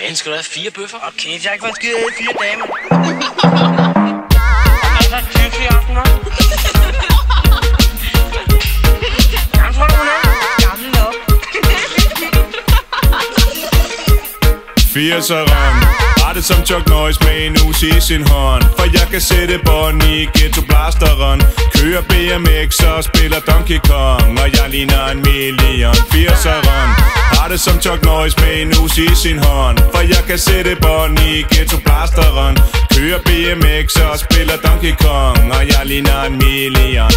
fanden skal du have fire bøffer? Okay, jeg har ikke været skide af fire damer. Hvad er det i aften, hva'? Jamen, tror du, hun er? Gammel nok. 80'eren har det som Chuck Norris med en usi i sin hånd. For jeg kan sætte bånd i ghetto blasteren. Kører BMX og spiller Donkey Kong. Og jeg ligner en million 80'eren Har det som Chuck Norris med en usi i sin hånd. For jeg kan sætte bånd i ghetto blasteren. Kører BMX og spiller Donkey Kong. Og jeg ligner en million.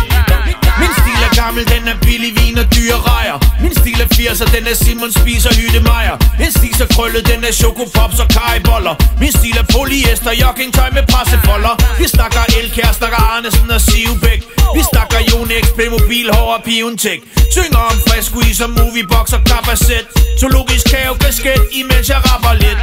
Min stil er gammel, den er billig vin og dyre rejer. Min stil er 80'er, den er Simon spiser hytte mejer En stil så krøllet, den er chokopops og kajboller Min stil er polyester, joggingtøj med pressefolder. Vi snakker Elkær, snakker Arnesen og Sivbæk. Vi snakker Yonex, Playmobil, hår og Piontech. Synger om frisk is og moviebox og kapasset Zoologisk kave, kasket, imens jeg rapper lidt.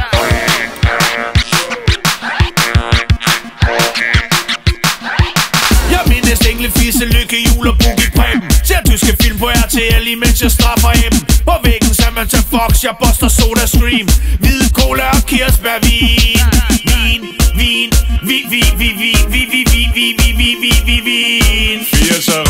Film på RTL, imens jeg straffer æben På væggen ser man til Fox, jeg buster soda stream Hvide cola og kirsebærvin Vin, vin, vi, vi, vi, vi, vi, vi, vi, vi, vi, vi, vi, vi, vin 80'eren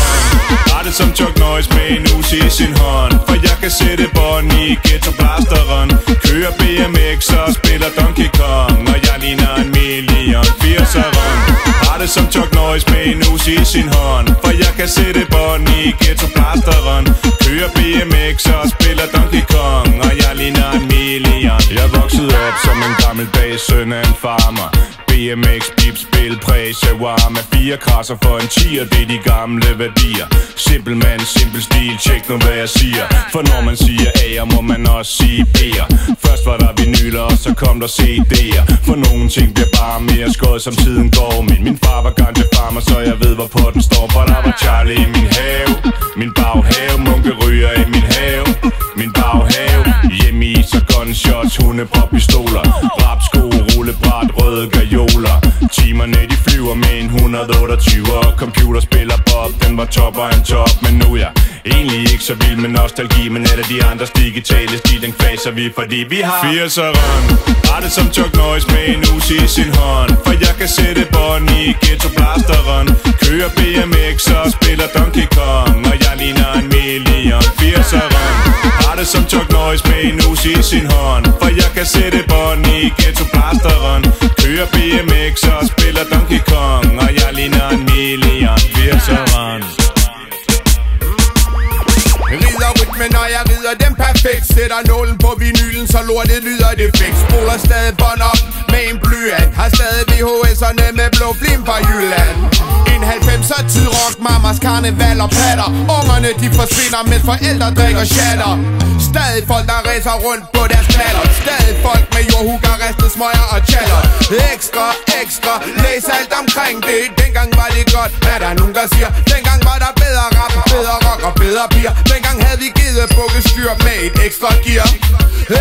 Har som Chuck Norris med en usi i sin hånd For jeg kan sætte bånd i ghetto blasteren Kører BMX og spiller Donkey Kong Og jeg ligner en million 80'eren har det som Chuck Norris med en usi i sin hånd. For jeg kan sætte bånd i ghetto-plasteren Kører BMX og spiller Donkey Kong Og jeg ligner en million. Jeg voksede op som en gammeldags søn af en farmer. BMX, bip, spil, præg, shawarma Fire krasser for en tiger, det er de gamle værdier. Simpel mand, simpel stil, tjek nu hvad jeg siger. For når man siger A'er, må man også sige B'er så kom der CD'er. For nogle ting bliver bare mere skåret, som tiden går. Men min far var ganske farmer, så jeg ved, hvor på den står. For der var Charlie i min have. Min baghave, munke ryger i min have. Min baghave, hjemme i så gunshots, hundepop, pistoler. Rapsko, rullebræt, røde gajoler. Timerne de flyver med en 128 computer spiller Bob, den var top og en top. Men nu er jeg egentlig ikke så vild med nostalgi Men alle de andres digitale stil, den kvaser vi Fordi vi har 80'eren Har det som Chuck Norris med en usi i sin hånd. For jeg kan sætte bånd i ghetto blasteren Kører BMX og spiller Donkey Kong. Og jeg ligner en million 80'eren Har det som Chuck Norris med en usi i sin hånd. For jeg kan sætte bånd i ghetto blasteren Kører BMX og spiller Donkey Kong. Og jeg ligner en million 80'eren perfekt Sætter nålen på vinylen, så lortet lyder det fik Spoler stadig bånd op med en blyant. Har stadig VHS'erne med blå flim fra Jylland. En 90'er tid rock, mamas karneval og patter. Ungerne de forsvinder, mens forældre drikker shatter Stadig folk, der racer rundt på deres knaller Stadig folk med jordhugger, ristet smøger og chatter. Ekstra, ekstra, læs alt omkring det. Dengang var det godt, hvad der er nogen, der siger? Dengang var der rock Dengang havde vi givet bukke styr med et ekstra gear.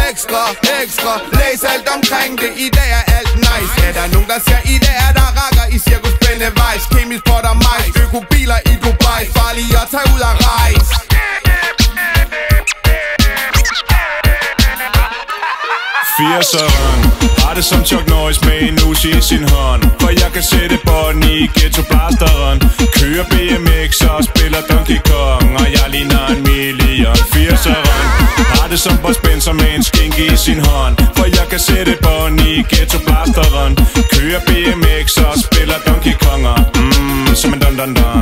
Ekstra, ekstra, læs alt omkring det. I dag er alt nice. Er der nogen, der ser? I dag er der rakker i cirkus Bennevejs Kemisk pot og majs, økobiler i Dubai. Farlige at tage ud og rejse. 80'eren har det som Chuck Norris med en nus i sin hånd. For jeg kan sætte bånd i ghetto blasteren Kører BMX og spiller Donkey Kong. Og jeg ligner en million 80'eren Har det som Bob Spencer med en skinke i sin hånd. For jeg kan sætte bånd i ghetto blasteren Kører BMX og spiller Donkey Kong. Og mm, som en dun dun dun.